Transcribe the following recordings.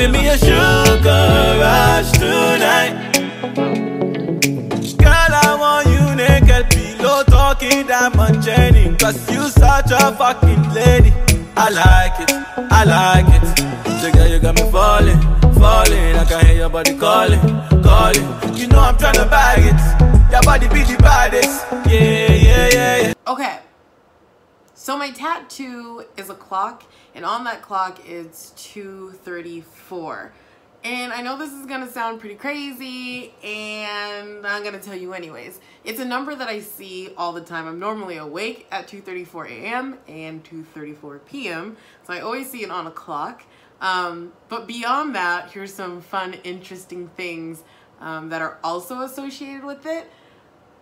giving me a sugar rush tonight. Girl, I want you naked, pillow talking diamond Jenny. Cause you such a fucking lady. I like it, I like it. So girl, you got me falling, falling. I can hear your body calling, calling. You know I'm tryna bag it. Your body be the baddest. Yeah, yeah. So my tattoo is a clock and on that clock it's 234. And I know this is gonna sound pretty crazy and I'm gonna tell you anyways. It's a number that I see all the time. I'm normally awake at 2.34 a.m. and 2.34 p.m. So I always see it on a clock. Um, but beyond that, here's some fun, interesting things um, that are also associated with it.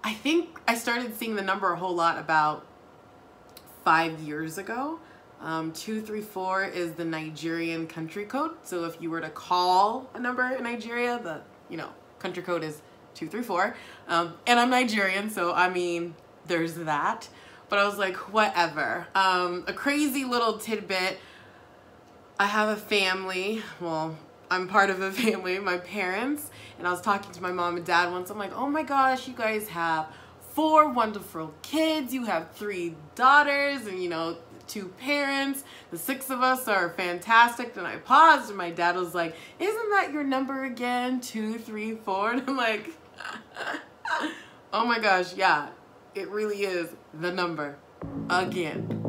I think I started seeing the number a whole lot about five years ago. Um, 234 is the Nigerian country code. So if you were to call a number in Nigeria, the, you know, country code is 234. Um, and I'm Nigerian, so I mean, there's that. But I was like, whatever. Um, a crazy little tidbit. I have a family. Well, I'm part of a family, my parents. And I was talking to my mom and dad once. I'm like, oh my gosh, you guys have four wonderful kids. You have three daughters and, you know, two parents. The six of us are fantastic. And I paused and my dad was like, isn't that your number again? Two, three, four. And I'm like, oh my gosh, yeah, it really is the number again.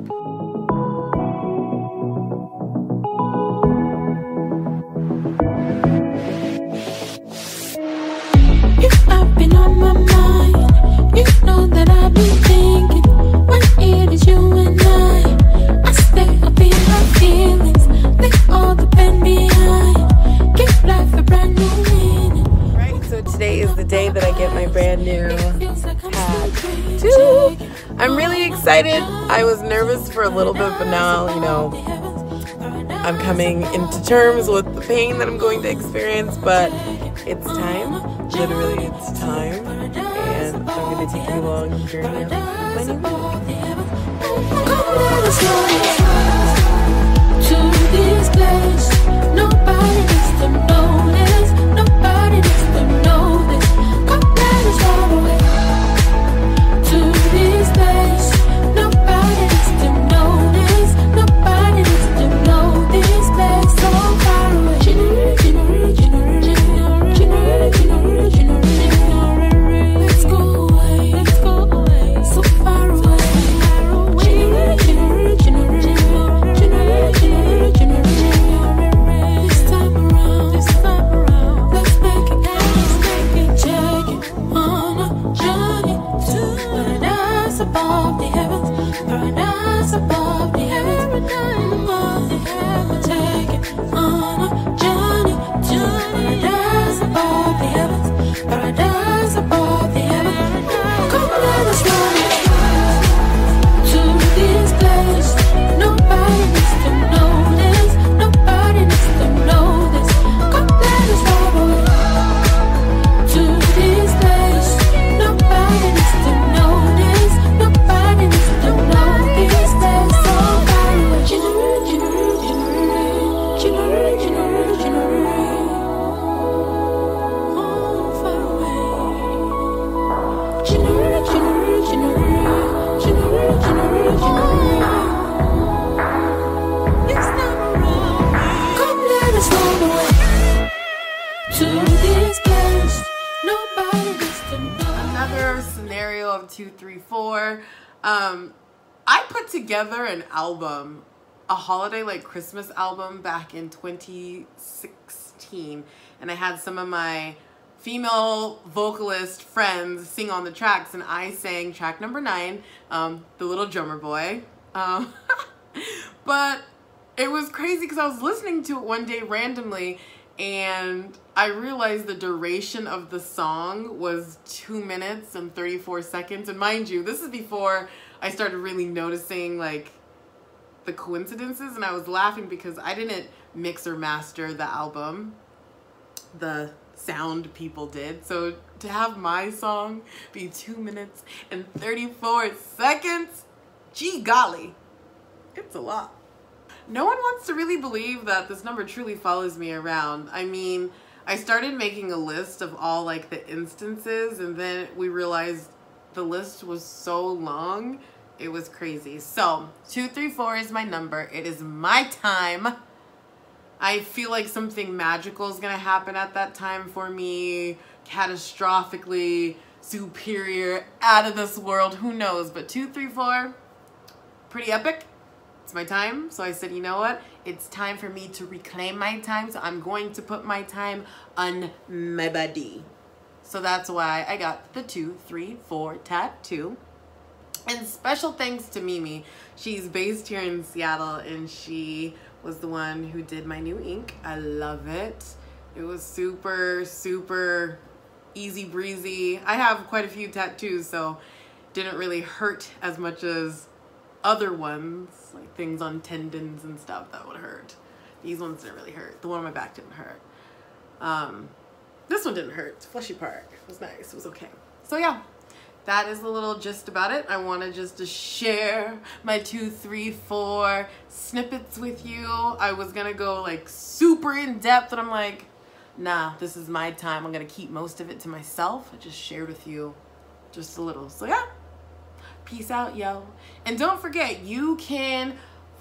I'm really excited. I was nervous for a little bit, but now, you know, I'm coming into terms with the pain that I'm going to experience, but it's time. Literally, it's time. And I'm going to take you along the journey of my new to this place. Scenario two, three, four. Um, I put together an album, a holiday like Christmas album back in 2016, and I had some of my female vocalist friends sing on the tracks, and I sang track number nine, um, "The Little Drummer Boy." Um, but it was crazy because I was listening to it one day randomly and I realized the duration of the song was two minutes and 34 seconds. And mind you, this is before I started really noticing like the coincidences and I was laughing because I didn't mix or master the album. The sound people did. So to have my song be two minutes and 34 seconds, gee golly, it's a lot. No one wants to really believe that this number truly follows me around. I mean, I started making a list of all like the instances and then we realized the list was so long. It was crazy. So, 234 is my number. It is my time. I feel like something magical is going to happen at that time for me. Catastrophically superior, out of this world. Who knows? But 234, pretty epic. It's my time. So I said, you know what? It's time for me to reclaim my time. So I'm going to put my time on my body. So that's why I got the 234 tattoo. And special thanks to Mimi. She's based here in Seattle and she was the one who did my new ink. I love it. It was super, super easy breezy. I have quite a few tattoos, so didn't really hurt as much as other ones, like things on tendons and stuff that would hurt. These ones didn't really hurt. The one on my back didn't hurt. Um, this one didn't hurt. Fleshy part. It was nice. It was okay. So yeah, that is a little gist about it. I wanted just to share my two, three, four snippets with you. I was gonna go like super in depth, and I'm like, nah, this is my time. I'm gonna keep most of it to myself. I just shared with you just a little. So yeah, peace out, yo. And don't forget, you can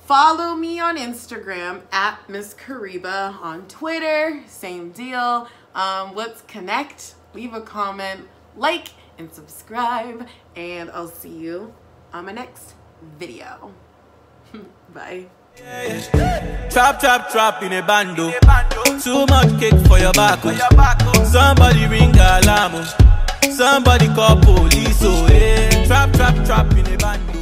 follow me on Instagram at Miss Kariba on Twitter. Same deal. Um, let's connect. Leave a comment, like, and subscribe. And I'll see you on my next video. Bye. Trap, trap, trap in a bando. Too much cake for your back. oh. Somebody ring alarm. oh. Somebody call police. Oh, yeah. Trap, trap, trap in a bando.